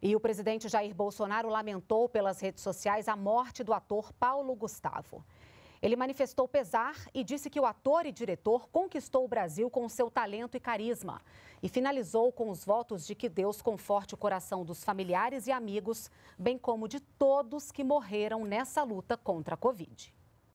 E o presidente Jair Bolsonaro lamentou pelas redes sociais a morte do ator Paulo Gustavo. Ele manifestou pesar e disse que o ator e diretor conquistou o Brasil com seu talento e carisma. E finalizou com os votos de que Deus conforte o coração dos familiares e amigos, bem como de todos que morreram nessa luta contra a Covid.